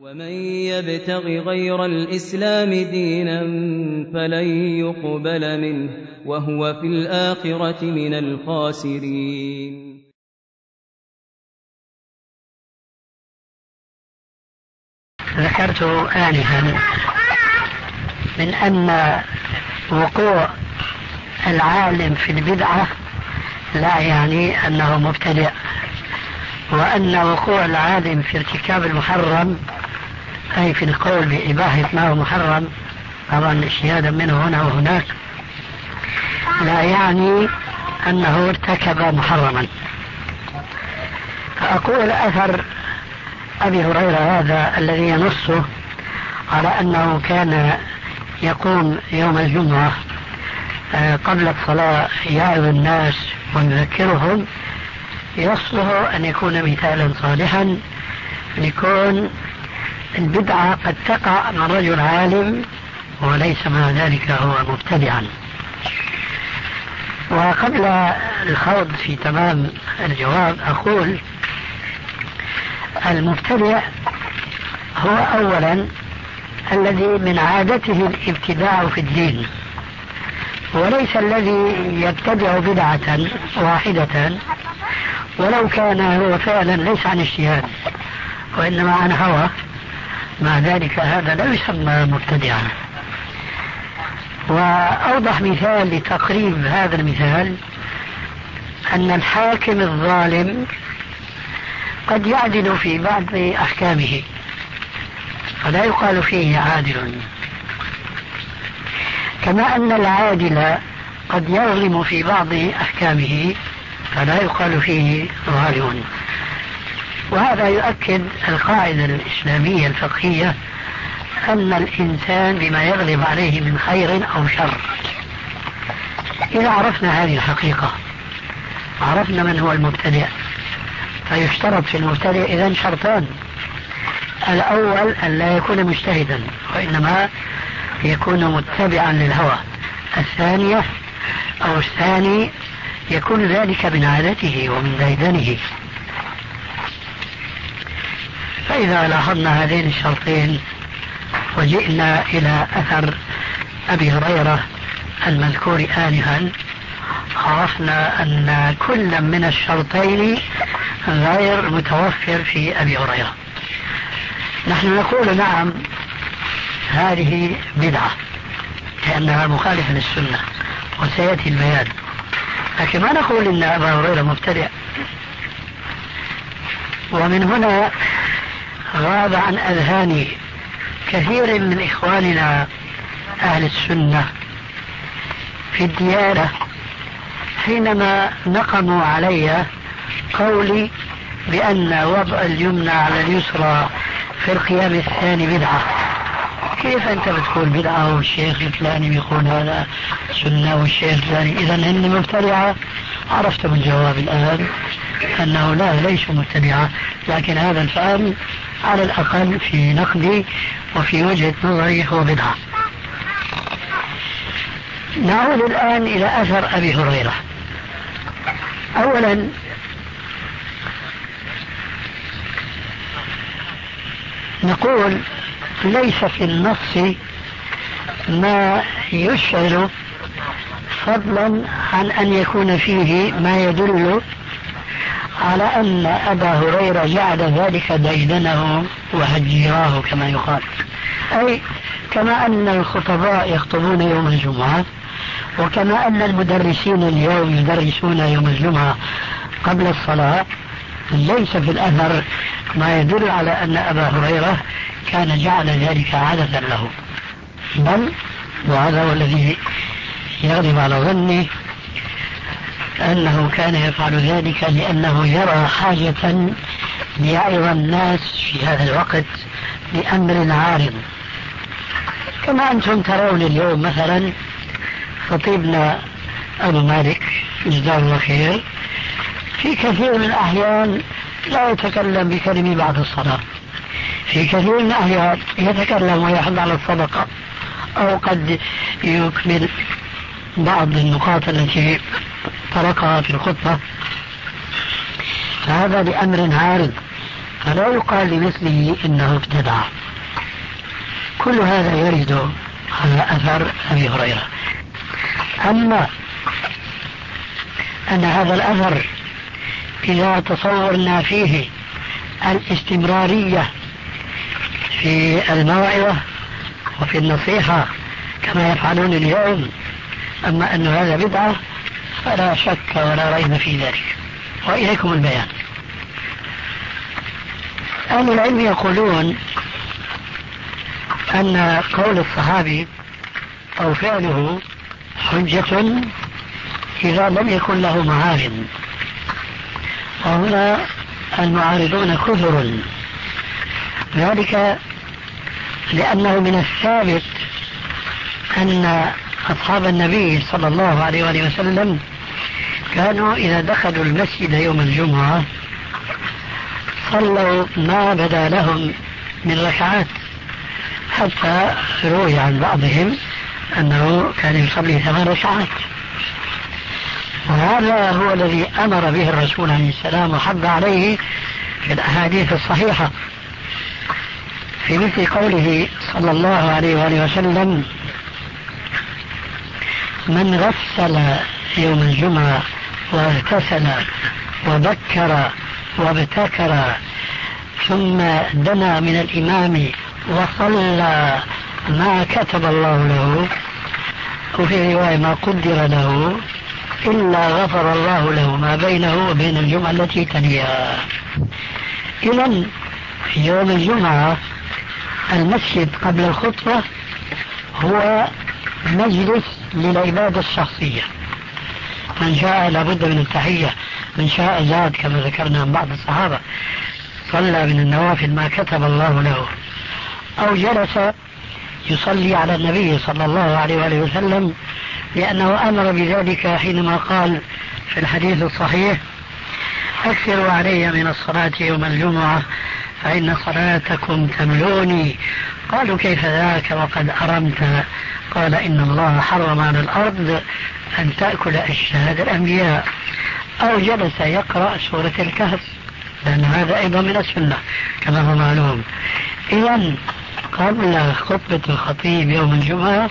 ومن يبتغ غير الإسلام دينا فلن يقبل منه وهو في الآخرة من الخاسرين. ذكرت آنفا من أن وقوع العالم في البدعة لا يعني أنه مبتدئ وأن وقوع العالم في ارتكاب المحرم أي في القول بإباحة ما هو محرم طبعا اجتهادا منه هنا وهناك. لا يعني أنه ارتكب محرما. فأقول أثر أبي هريرة هذا الذي ينص على أنه كان يقوم يوم الجمعة آه، قبل الصلاة يعظ الناس ويذكرهم. يصلح أن يكون مثالا صالحا لكون البدعة قد تقع من رجل عالم وليس مع ذلك هو مبتدعا. وقبل الخوض في تمام الجواب أقول المبتدع هو أولا الذي من عادته الابتداع في الدين وليس الذي يبتدع بدعة واحدة ولو كان هو فعلا ليس عن اجتهاد وإنما عن هوى. مع ذلك هذا لا يسمى مبتدعا. وأوضح مثال لتقريب هذا المثال أن الحاكم الظالم قد يعدل في بعض أحكامه فلا يقال فيه عادل. كما أن العادل قد يظلم في بعض أحكامه فلا يقال فيه ظالم. وهذا يؤكد القاعدة الإسلامية الفقهية أن الإنسان بما يغلب عليه من خير أو شر. إذا عرفنا هذه الحقيقة عرفنا من هو المبتدئ فيشترط في المبتدئ إذا شرطان. الأول أن لا يكون مجتهدا وإنما يكون متبعا للهوى. الثانية أو الثاني يكون ذلك من عادته ومن ديدنه. فإذا لاحظنا هذين الشرطين وجئنا إلى أثر أبي هريرة المذكور آنفا عرفنا أن كل من الشرطين غير متوفر في أبي هريرة. نحن نقول نعم هذه بدعة لأنها مخالفة للسنة وسيأتي البيان. لكن ما نقول إن أبا هريرة مبتدع؟ ومن هنا غاب عن أذهان كثير من إخواننا أهل السنة في الديانة حينما نقموا علي قولي بأن وضع اليمنى على اليسرى في القيام الثاني بدعة. كيف أنت بتقول بدعة والشيخ الفلاني بيقول هذا سنة والشيخ الفلاني؟ إذا هن مبتدعة. عرفتم الجواب الآن أنه لا ليس مبتدعة لكن هذا الفعل على الأقل في نقدي وفي وجهة نظري هو بدعة نعود الآن إلى أثر أبي هريرة. أولا نقول ليس في النص ما يشعر فضلا عن أن يكون فيه ما يدل على أن أبا هريرة جعل ذلك ديدنه وهجيراه كما يقال. أي كما أن الخطباء يخطبون يوم الجمعة وكما أن المدرسين اليوم يدرسون يوم الجمعة قبل الصلاة ليس في الأثر ما يدل على أن أبا هريرة كان جعل ذلك عادة له. بل وهذا هو الذي يغلب على ظني أنه كان يفعل ذلك لأنه يرى حاجة ليعظ الناس في هذا الوقت بأمر عارض. كما أنتم ترون اليوم مثلا خطيبنا أبو مالك جزاه الله خير في كثير من الأحيان لا يتكلم بكلمة بعد الصلاة. في كثير من الأحيان يتكلم ويحض على الصدقة أو قد يكمل بعض النقاط التي تركها في الخطبة. فهذا لأمر عارض. فلا يقال لمثله إنه ابتدع. كل هذا يرد على أثر أبي هريرة. أما أن هذا الأثر إذا تصورنا فيه الاستمرارية في الموعظة وفي النصيحة كما يفعلون اليوم أما أن هذا بدعة فلا شك ولا ريب في ذلك. وإليكم البيان. أهل العلم يقولون أن قول الصحابي أو فعله حجة إذا لم يكن له معارض. وهنا المعارضون كثر. ذلك لأنه من الثابت أن أصحاب النبي صلى الله عليه وآله وسلم كانوا إذا دخلوا المسجد يوم الجمعة صلوا ما بدا لهم من ركعات حتى روي عن بعضهم أنه كان يصلي ثمان ركعات. وهذا هو الذي أمر به الرسول عليه السلام وحب عليه في الأحاديث الصحيحة. في مثل قوله صلى الله عليه وآله وسلم من غسل يوم الجمعة واغتسل وبكر وابتكر ثم دنا من الإمام وصلى ما كتب الله له. وفي رواية ما قدر له إلا غفر الله له ما بينه وبين الجمعة التي تليها. إذا يوم الجمعة المسجد قبل الخطبة هو مجلس للعبادة الشخصية. من شاء لابد من التحية من شاء زاد كما ذكرنا عن بعض الصحابة. صلى من النوافل ما كتب الله له. أو جلس يصلي على النبي صلى الله عليه وآله وسلم لأنه أمر بذلك حينما قال في الحديث الصحيح أكثروا علي من الصلاة يوم الجمعة فإن صلاتكم تملوني. قالوا كيف ذاك؟ وقد أرمت. قال إن الله حرم على الأرض أن تأكل أجساد الأنبياء. أو جلس يقرأ سورة الكهف. لأن هذا أيضا من السنة كما هو معلوم. إذا قبل خطبة الخطيب يوم الجمعة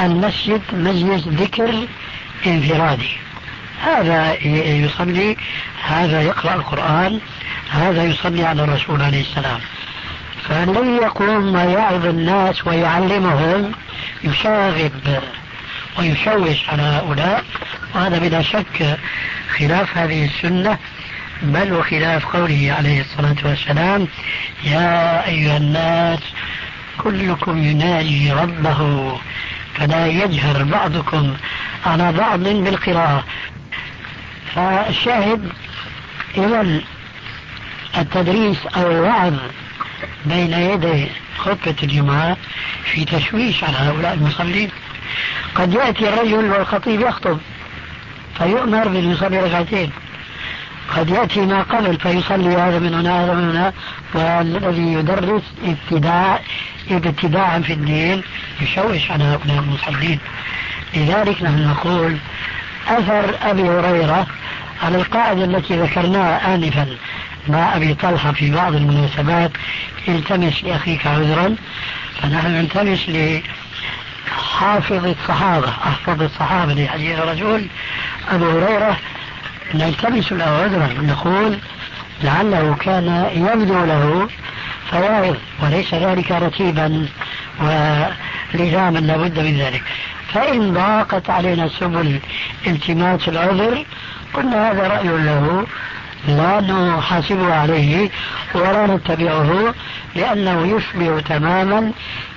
المسجد مجلس ذكر انفرادي. هذا يصلي هذا يقرأ القرآن هذا يصلي على الرسول عليه السلام. فلن يقوم ويعظ الناس ويعلمهم يشاغب ويشوش على هؤلاء. وهذا بلا شك خلاف هذه السنة بل وخلاف قوله عليه الصلاة والسلام يا أيها الناس كلكم يناجي ربه فلا يجهر بعضكم على بعض بالقراءة. فالشاهد إذا التدريس أو الوعظ بين يدي خطبة الجمعة في تشويش على هؤلاء المصلين. قد يأتي الرجل والخطيب يخطب فيؤمر بأن يصلي ركعتين. قد يأتي ما قبل فيصلي هذا من هنا هذا من هنا. والذي يدرس ابتداء ابتداعا في الدين يشوش على هؤلاء المصلين. لذلك نحن نقول أثر أبي هريرة على القاعدة التي ذكرناها آنفا مع أبي طلحة في بعض المناسبات التمس لأخيك عذرا. فنحن نلتمس لحافظ الصحابة أحفظ الصحابة لحديث الرجل أبو هريرة نلتمس له عذرا نقول لعله كان يبدو له فواعظ وليس ذلك رتيبا ولزاما لابد من ذلك. فإن ضاقت علينا سبل التماس العذر قلنا هذا رأي له لا نحاسبه عليه ولا نتبعه لأنه يشبه تماما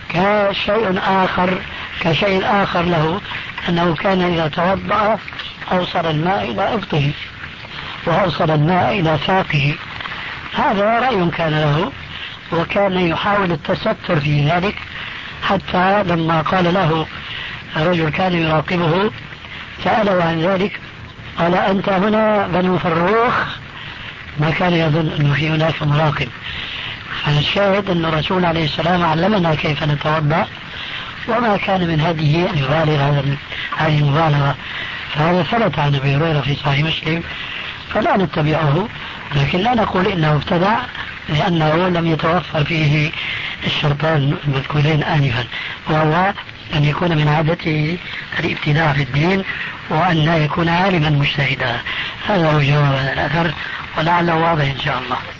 كشيء آخر كشيء آخر له أنه كان إذا توضأ أوصل الماء إلى إبطه وأوصل الماء إلى ساقه. هذا رأي كان له وكان يحاول التستر في ذلك حتى لما قال له رجل كان يراقبه سأله عن ذلك قال أنت هنا بنو فروخ؟ ما كان يظن أنه في هناك مراقب. فالشاهد أن الرسول عليه السلام علمنا كيف نتوضأ. وما كان من أن يبالغ هذه المبالغة. فهذا ثبت عن أبي هريرة في صحيح مسلم فلا نتبعه لكن لا نقول إنه ابتدع لأنه لم يتوفر فيه الشرطان المذكورين آنفا وهو أن يكون من عادته الابتداع في الدين وأن لا يكون عالما مجتهدا. هذا هو جواب هذا الأثر ولعله واضح إن شاء الله.